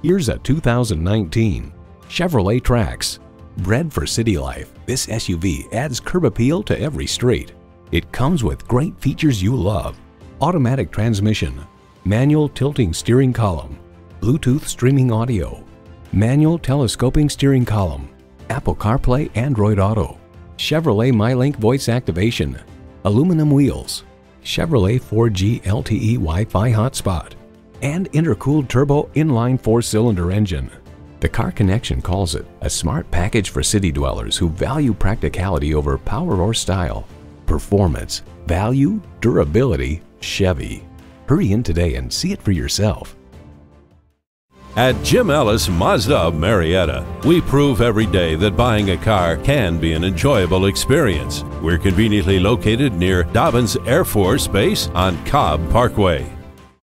Here's a 2019 Chevrolet Trax. Bred for city life, this SUV adds curb appeal to every street. It comes with great features you love. Automatic transmission, manual tilting steering column, Bluetooth streaming audio, manual telescoping steering column, Apple CarPlay Android Auto, Chevrolet MyLink voice activation, aluminum wheels, Chevrolet 4G LTE Wi-Fi hotspot, and intercooled turbo inline four-cylinder engine. The Car Connection calls it a smart package for city dwellers who value practicality over power or style. Performance, value, durability, Chevy. Hurry in today and see it for yourself. At Jim Ellis Mazda of Marietta, we prove every day that buying a car can be an enjoyable experience. We're conveniently located near Dobbins Air Force Base on Cobb Parkway.